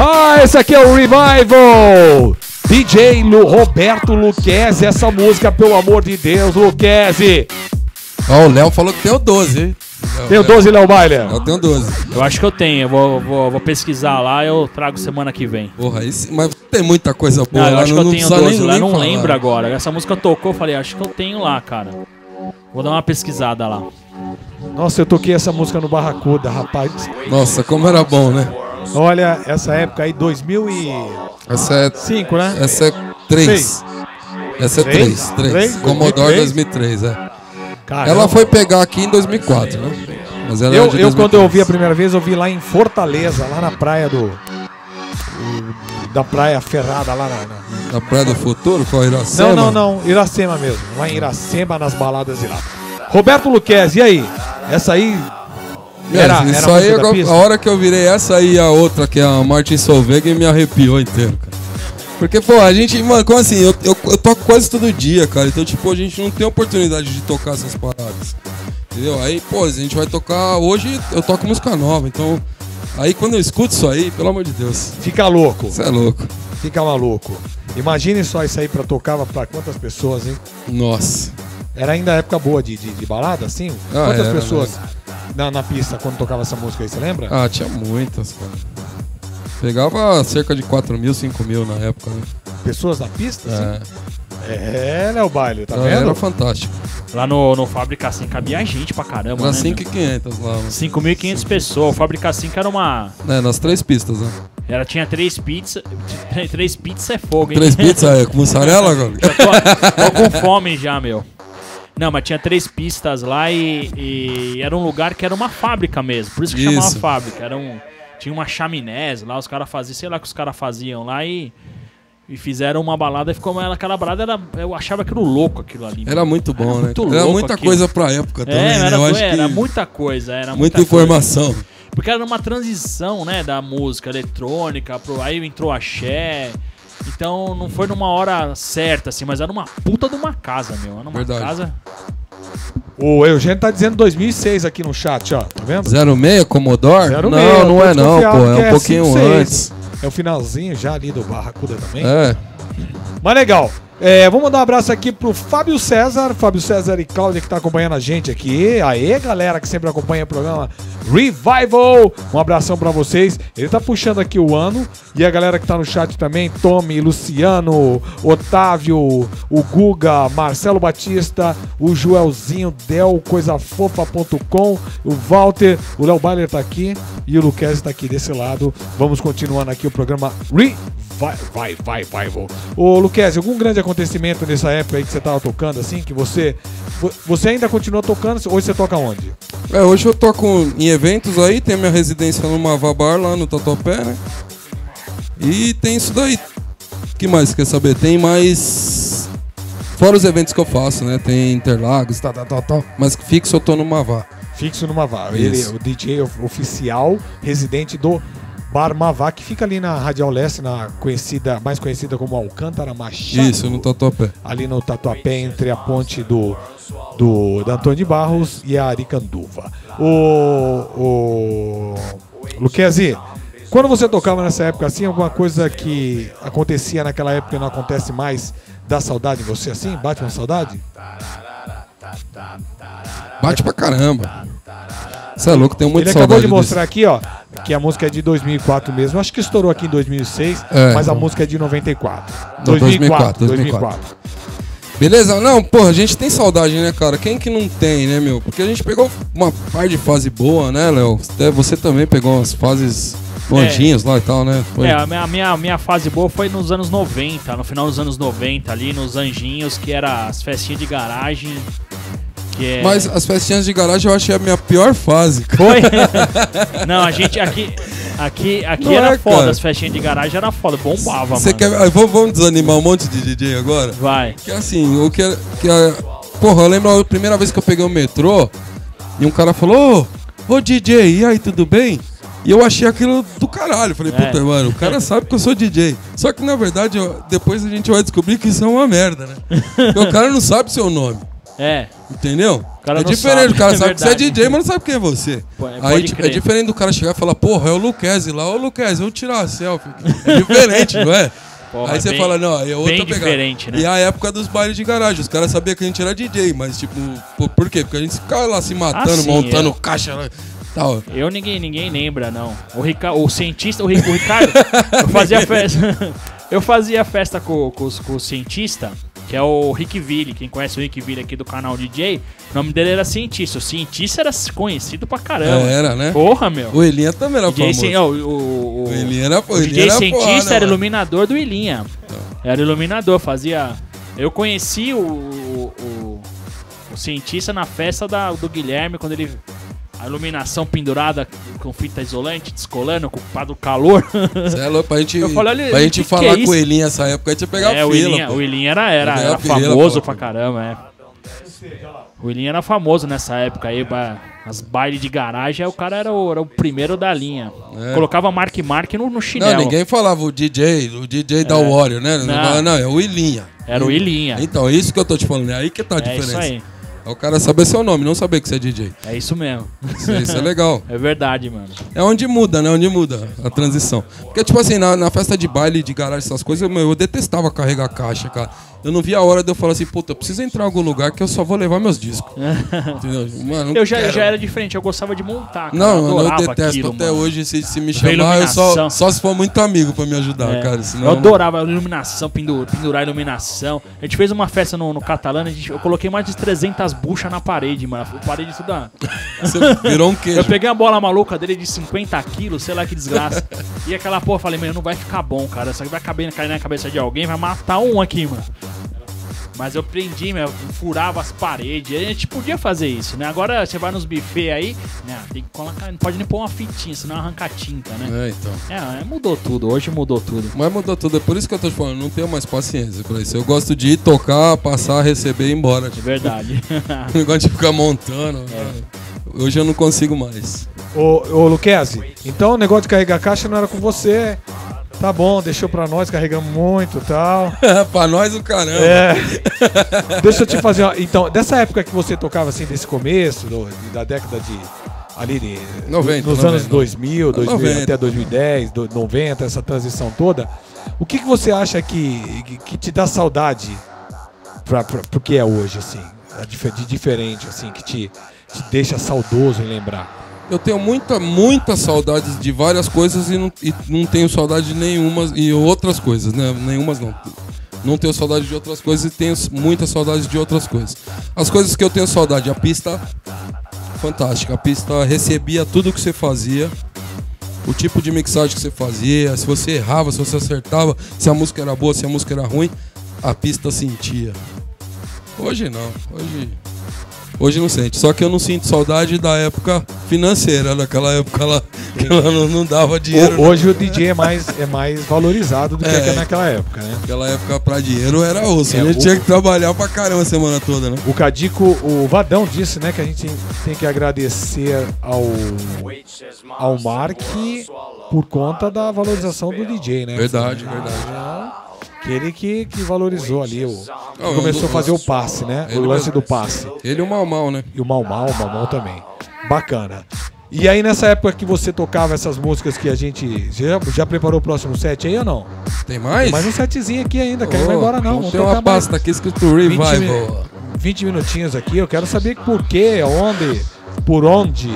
Ah, esse aqui é o Revival. DJ Lu, Roberto Luquezzi, essa música, pelo amor de Deus, Luquezzi. Ó, o Léo falou que tem o 12, hein? Tem o 12, Léo Bailer? Eu tenho 12. Eu acho que eu tenho, eu vou, vou, vou pesquisar lá eu trago semana que vem. Porra, isso, mas tem muita coisa boa Não, eu lá, acho que eu tenho precisa 12 lá, nem não falar. lembro agora. Essa música tocou, eu falei, acho que eu tenho lá, cara. Vou dar uma pesquisada lá. Nossa, eu toquei essa música no Barracuda, rapaz. Nossa, como era bom, né? Olha, essa época aí, 2005, Essa é, né? essa é 3. Seis. Essa é Três? 3, 3. Três? Commodore 2003? 2003, é. Caramba. Ela foi pegar aqui em 2004, né? Mas ela Eu, é de eu, quando eu 2003. ouvi a primeira vez, eu vi lá em Fortaleza, lá na praia do. o- Da praia ferrada lá na. na- Na Praia do Futuro, a Iracema. Não, não, não. Iracema mesmo. Lá em Iracema, nas baladas de lá. Roberto Luquezzi, e aí? Essa aí. É, Era, isso era aí, pista? a hora que eu virei essa aí e a outra, que é a Martin Solveig, me arrepiou inteiro, cara. Porque, pô, a gente, mano, como assim? Eu, eu, eu toco quase todo dia, cara. Então, tipo, a gente não tem oportunidade de tocar essas paradas. Entendeu? Aí, pô, a gente vai tocar. Hoje eu toco música nova, então. Aí quando eu escuto isso aí, pelo amor de Deus, Fica louco. você é louco. Fica maluco. Imagine só isso aí pra tocava pra quantas pessoas, hein? Nossa. Era ainda época boa de, de, de balada, assim? Ah, quantas era, pessoas na, na pista quando tocava essa música aí, você lembra? Ah, tinha muitas, cara. Pegava cerca de 4 mil, 5 mil na época, né? Pessoas na pista? assim? É, É, né, o baile, tá Então, vendo? era fantástico. Lá no, no Fábrica 5 cabia gente pra caramba, Era né? 5,500 lá. né? 5.500 pessoas. O Fábrica 5 era uma... É, nas três pistas, né? Ela tinha três pizzas. Três pizzas é fogo, hein? Três pizzas é com mussarela? Já tô, tô com fome já, meu. Não, mas tinha três pistas lá e, e era um lugar que era uma fábrica mesmo. Por isso que chamava Isso. fábrica. Era um, tinha uma chaminés lá, os caras faziam, sei lá o que os caras faziam lá e, e fizeram uma balada e ficou ela, aquela balada era, eu achava aquilo louco aquilo ali. Era muito bom, né? muito Era louco muita aquilo. coisa pra época também, É, né? era, Eu acho era muita coisa, era muita muita coisa. informação. Porque era uma transição, né, da música eletrônica, pro, aí entrou axé. Então não foi numa hora certa, assim, mas era uma puta de uma casa, meu. Era uma Verdade. casa. O Eugênio tá dizendo 2006 aqui no chat, ó. Tá vendo? 06 Commodore? 06, não, não é não, pô. É um é pouquinho 56. antes. É o finalzinho já ali do Barracuda também. É. Mas legal. É, vamos mandar um abraço aqui pro Fábio César, Fábio César e Cláudia que tá acompanhando a gente aqui. Aê, galera que sempre acompanha o programa Revival. Um abração pra vocês. Ele tá puxando aqui o ano. E a galera que tá no chat também, Tommy, Luciano, Otávio, o Guga, Marcelo Batista, o Joelzinho, Del, coisafofa.com, o Walter, o Léo Bailer tá aqui e o Luquez tá aqui desse lado. Vamos continuando aqui o programa Revival. Vai, vai, vai, vai, vou. Ô, Luquezzi, algum grande acontecimento nessa época aí que você tava tocando, assim, que você. vo- Você ainda continua tocando? Hoje você toca onde? É, hoje eu toco em eventos aí, tem minha residência no Mavabar lá no Tatuapé, né? E tem isso daí. O que mais você quer saber? Tem mais. Fora os eventos que eu faço, né? Tem Interlagos, tal, tal, tal, tal. Mas fixo eu tô no Mavá. Fixo no Mavá. Ele é o DJ of- oficial, residente do Bar que fica ali na Radial Leste, na conhecida, mais conhecida como Alcântara Machado. Isso, no Tatuapé. ali no Tatuapé, entre a ponte do, do da Antônio de Barros e a Aricanduva. O, o Luquezzi, quando você tocava nessa época assim, alguma coisa que acontecia naquela época e não acontece mais, dá saudade em você assim? Bate uma saudade? Bate pra caramba. Você é louco, tenho muita Ele acabou saudade de mostrar aqui, ó, que a música é de 2004 mesmo. Acho que estourou aqui em 2006, É. mas a música é de 94. Não, 2004, 2004. Beleza? Não, porra, a gente tem saudade, né, cara? Quem que não tem, né, meu? Porque a gente pegou uma par de fase boa, né, Léo? Você também pegou umas fases longinhas lá e tal, né? Foi. É, a minha, minha, a minha fase boa foi nos anos 90, no final dos anos 90, ali nos Anjinhos, que era as festinhas de garagem. É... Mas as festinhas de garagem eu achei a minha pior fase. Foi? Não, a gente aqui. Aqui, aqui Não era é, foda, cara. as festinhas de garagem era foda, bombava, Você mano. quer. Vamos, desanimar um monte de DJ agora? Vai. Que assim, o que, que Porra, eu lembro a primeira vez que eu peguei o metrô e um cara falou: Ô, ô DJ, e aí, tudo bem? E eu achei aquilo do caralho. Falei, É. puta, mano, o cara sabe que eu sou DJ. Só que na verdade, eu- depois a gente vai descobrir que isso é uma merda, né? Porque o cara não sabe seu nome. É. Entendeu? é diferente, o cara é sabe que você é. DJ, mas não sabe quem é você. Pô, é, Aí tipo, é diferente do cara chegar e falar, porra, é o Luquezzi lá, ô Luquezzi, vamos tirar a selfie. É diferente, não é? Porra, Aí você bem- fala, não, aí é outra bem pegada. diferente, né? E a época dos bailes de garagem, os caras sabiam que a gente era DJ, mas tipo, pô, por quê? Porque a gente ficava lá se matando, Ah, sim, montando é. caixa lá, tal. Eu ninguém, ninguém lembra, não. O, Rica, o cientista, o, Ri- o Ricardo, eu fazia festa. eu fazia festa com, com, com o cientista, que é o Rick Ville. Quem conhece o Rick Ville aqui do canal DJ, o nome dele era cientista. O cientista era conhecido pra caramba. É, era, né? Porra, meu. O Elinha também era DJ, famoso. cien- ó, o, o, o, O Elinha era, o o DJ era cientista foda, era mano. iluminador do Ilinha. Era iluminador, fazia. Eu conheci o, o, o, o cientista na festa da- do Guilherme, quando ele. A iluminação pendurada com fita isolante, descolando, culpado do calor. Você é louco, pra gente, Eu falei, olha, pra gente que que falar é com o Elinha nessa época, a gente ia pegar é, o fila, Ilinha, o Ilinha era, era, era fila, famoso pô. pra caramba, é. O Ilinha era famoso nessa época aí, as bailes de garagem, aí o cara era o, era o primeiro da linha. É. Colocava Mark Mark no, no Não, chinelo. ninguém falava o DJ, o DJ da Warrior, né? Não, Não. não, é o Ilinha. Era o Ilinha. Então, é isso que eu tô te falando, é aí que tá a É diferença. isso aí. É o cara saber seu nome, não saber que você é DJ. É isso mesmo. Isso, isso é legal. É verdade, mano. É onde muda, né? Onde muda a transição. Porque, tipo assim, na, na festa de baile, de garagem, essas coisas, meu, eu detestava carregar caixa, cara. Eu não via a hora de eu falar assim, puta, eu preciso entrar em algum lugar que eu só vou levar meus discos. Entendeu? Mano, Eu já, já era diferente, eu gostava de montar. Cara. Não, eu mano, eu detesto aquilo, até mano. hoje. Se, se me chamar, eu só, iluminação. só se for muito amigo pra me ajudar, É. cara. Senão, Eu adorava a iluminação, pendur, pendurar a iluminação. A gente fez uma festa no, no Catalana, gente, eu coloquei mais de 300 buchas na parede, mano. A parede toda. Você virou um queijo. Eu peguei a bola maluca dele de 50 quilos, sei lá que desgraça. e aquela porra, eu falei, mano, não vai ficar bom, cara. Isso aqui vai caber, cair na cabeça de alguém, vai matar um aqui, mano. Mas eu prendi, meu, furava as paredes. A gente podia fazer isso, né? Agora você vai nos buffets aí, né? Tem que colocar, não pode nem pôr uma fitinha, senão arranca a tinta, né? É, então. É, é, mudou tudo, hoje mudou tudo. Mas mudou tudo. É por isso que eu tô te falando, não tenho mais paciência pra isso. Eu gosto de ir tocar, passar, receber e ir embora. De verdade. Não gosto de ficar montando. Hoje eu não consigo mais. Ô, ô Luquezzi, então o negócio de carregar caixa não era com você. Tá bom, deixou pra nós, carregamos muito e tal. pra nós o caramba. É. Deixa eu te fazer uma. Então, dessa época que você tocava assim, desse começo, do- da década de. Ali de, 90, nos 90. anos 2000, 2000 90. até 2010, do- 90, essa transição toda. O que, que você acha que, que, te dá saudade pra, pra, pro que é hoje, assim? De diferente, assim, que te, te deixa saudoso em lembrar? Eu tenho muita, muita saudades de várias coisas e não, e não tenho saudade de nenhuma e outras coisas, né? Nenhumas não. Não tenho saudade de outras coisas e tenho muita saudade de outras coisas. As coisas que eu tenho saudade, a pista fantástica. A pista recebia tudo que você fazia. O tipo de mixagem que você fazia, se você errava, se você acertava, se a música era boa, se a música era ruim, a pista sentia. Hoje não. Hoje Hoje não sente. Só que eu não sinto saudade da época financeira, daquela época lá que ela não, não dava dinheiro. Ho- Hoje o DJ é mais, é mais valorizado do que É. naquela época, né? Naquela época pra dinheiro era osso. É, a gente o- tinha que trabalhar pra caramba a semana toda, né? O Cadico, o Vadão disse, né, que a gente tem que agradecer ao, ao Mark por conta da valorização do DJ, né? Verdade, verdade. Aquele que, que valorizou ali, o, Não, começou a fazer o passe, né? Ele O lance do passe. Ele e o Mal Mal, né? E o Mal Mal, o Mal Mal também. Bacana. E aí nessa época que você tocava essas músicas que a gente. Já, já preparou o próximo set aí ou não? Tem mais? Tem mais um setzinho aqui ainda, quero ir Oh, embora não. Tem uma tocar mais. pasta aqui escrito Revival. 20 mi- 20 minutinhos aqui, eu quero saber por quê, onde, por onde.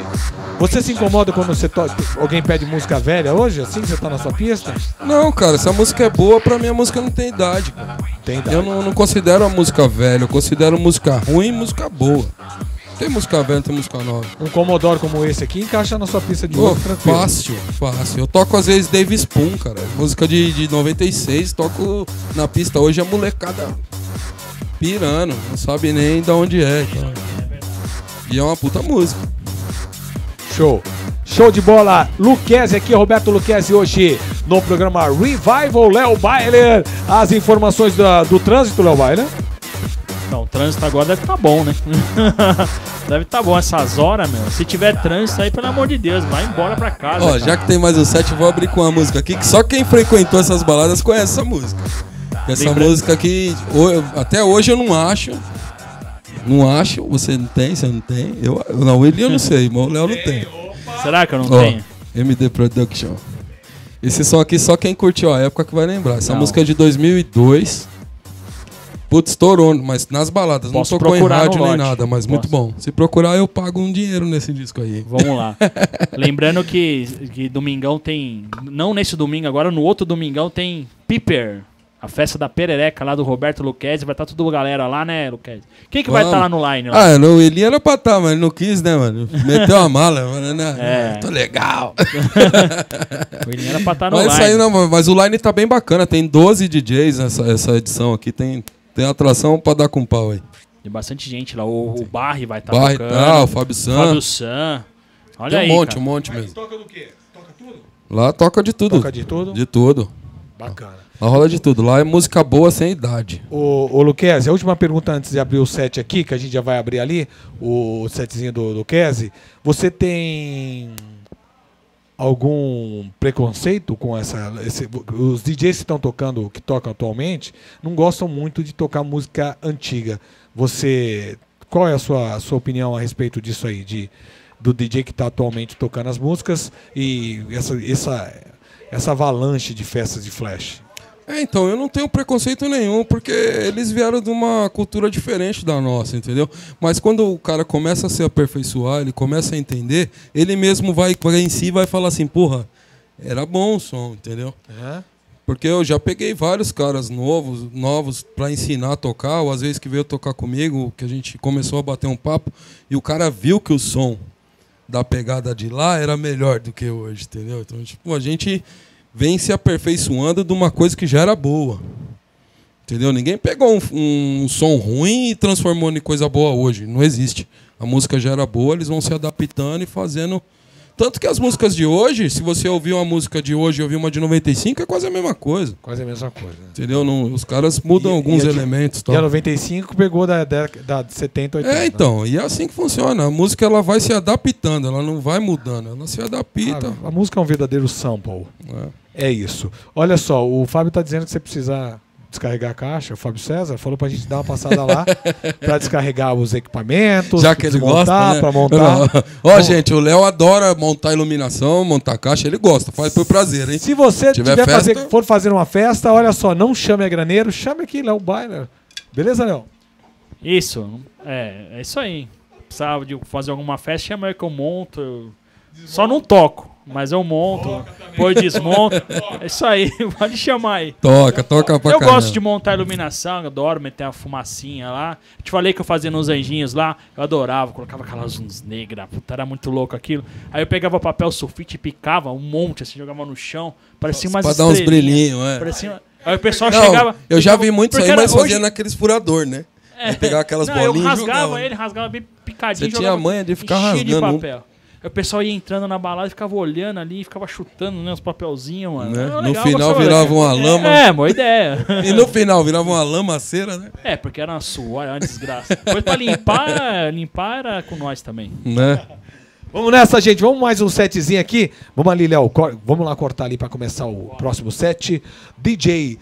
Você se incomoda quando você to... alguém pede música velha hoje, assim que você tá na sua pista? Não, cara, se a música é boa, pra mim a música não tem idade, cara. Tem idade. Eu não, não considero a música velha, eu considero música ruim e música boa. Tem música velha, tem música nova. Um Commodore como esse aqui encaixa na sua pista de ouro tranquilo. fácil, fácil. Eu toco às vezes Dave Spoon, cara. Música de, de 96, toco na pista hoje a molecada pirando, não sabe nem de onde é. então. E é uma puta música. Show. Show de bola. Luquezzi aqui, Roberto Luquezzi hoje no programa Revival Léo Bailer. As informações da- do trânsito, Léo Bailer. Não, o trânsito agora deve estar bom, né? deve estar bom essas horas, meu. Se tiver trânsito aí, pelo amor de Deus, vai embora pra casa. Ó, cara. já que tem mais um set, eu vou abrir com uma música aqui que só quem frequentou essas baladas conhece essa música. Essa Lembra- música aqui, até hoje eu não acho Não acho, você não tem, você não tem. Eu, não, o Eli eu não sei, mas o Léo não tem. Será que eu não Ó, tenho? MD Production. Esse som aqui só quem curtiu a época que vai lembrar. Essa Não. música é de 2002. Putz, estourou, mas nas baladas. Posso não tocou em procurar no rádio nem lote. nada, mas muito bom. Se procurar, eu pago um dinheiro nesse disco aí. Vamos lá. Lembrando que, que domingão tem. Não nesse domingo, agora no outro domingão tem Piper. A festa da perereca lá do Roberto Luquezzi. Vai estar tudo galera lá, né, Luquezzi? Quem que vai Vamos. estar lá no line? Lá? Ah, não, ele era pra estar, mas ele não quis, né, mano? Meteu a mala, mano. Né? É. Tô legal. Ele era pra estar no Mas line. isso aí não, mas o line tá bem bacana. Tem 12 DJs nessa essa edição aqui. Tem, tem atração pra dar com pau aí. Tem bastante gente lá. O, o Barry vai estar Barre tocando. tal, Fábio San. Fábio San. Olha Tem um aí, monte, cara. um monte mesmo. Toca do quê? Toca tudo? Lá toca de tudo. Toca de tudo? De tudo. Bacana. Lá rola de tudo. Lá é música boa sem idade. Ô, ô Luquezzi, a última pergunta antes de abrir o set aqui, que a gente já vai abrir ali, o setzinho do Luquezzi. Você tem algum preconceito com essa. esse- os DJs que estão tocando, que tocam atualmente, não gostam muito de tocar música antiga. Você. Qual é a sua, a sua opinião a respeito disso aí? De, do DJ que está atualmente tocando as músicas e essa, essa, essa avalanche de festas de flash? É, então, eu não tenho preconceito nenhum, porque eles vieram de uma cultura diferente da nossa, entendeu? Mas quando o cara começa a se aperfeiçoar, ele começa a entender, ele mesmo vai, vai em si e vai falar assim, porra, era bom o som, entendeu? Porque eu já peguei vários caras novos, novos para ensinar a tocar, ou às vezes que veio tocar comigo, que a gente começou a bater um papo, e o cara viu que o som da pegada de lá era melhor do que hoje, entendeu? Então, tipo, a gente vem se aperfeiçoando de uma coisa que já era boa. Entendeu? Ninguém pegou um, um som ruim e transformou em coisa boa hoje. Não existe. A música já era boa, eles vão se adaptando e fazendo. Tanto que as músicas de hoje, se você ouvir uma música de hoje e ouvir uma de 95, é quase a mesma coisa. Quase a mesma coisa. né? Entendeu? Não, os caras mudam E- alguns e de- elementos. E a Tal. 95 pegou da, da, da 70, 80. É, né? então, e é assim que funciona. A música ela vai se adaptando, ela não vai mudando, ela se adapta. A, a música é um verdadeiro sample. É isso. Olha só, o Fábio tá dizendo que você precisa descarregar a caixa. O Fábio César falou pra gente dar uma passada lá pra descarregar os equipamentos. Já que ele gosta, né? Pra montar. Ó, Vamos- gente, o Léo adora montar iluminação, montar caixa, ele gosta, faz por prazer, hein? Se você Tiver tiver festa- fazer- for fazer uma festa, olha só, não chame a graneiro, chame aqui, Léo Bainer. Beleza, Léo? Isso, é, é isso aí. Precisava de fazer alguma festa, chama eu que eu monto. eu- Só não toco, mas eu monto, depois desmonto. É isso aí, pode chamar aí. Toca, toca pra eu caramba. gosto de montar iluminação, eu adoro meter a fumacinha lá. Te falei que eu fazia nos anjinhos lá, eu adorava, colocava aquelas luzes negras, puta, era muito louco aquilo. Aí eu pegava papel sulfite e picava um monte, assim, jogava no chão, parecia umas Pra dar uns brilhinhos, é. Parecia... Aí o pessoal Não, chegava. eu já ficava- vi muito isso aí, mas hoje- fazia naqueles furador, né? Aí pegava aquelas não, bolinhas eu e rasgava jogava. ele, rasgava bem picadinho. Você tinha a manha de ficar cheio de rasgando um. O pessoal ia entrando na balada e ficava olhando ali, ficava chutando né, os papelzinhos, mano. Né? Era No legal, final virava legal. uma lama. É, boa ideia. E no final virava uma lamaceira, né? É, porque era uma suor, era uma desgraça. Depois pra limpar, limpar era com nós também. né? Vamos nessa, gente. Vamos mais um setzinho aqui. Vamos ali, Léo. Vamos lá cortar ali pra começar o próximo set. DJ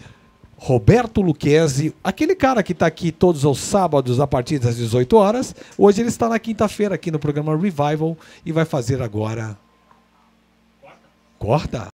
Roberto Luquezzi, aquele cara que tá aqui todos os sábados a partir das 18 horas. Hoje ele está na quinta-feira aqui no programa Revival e vai fazer agora. Corta?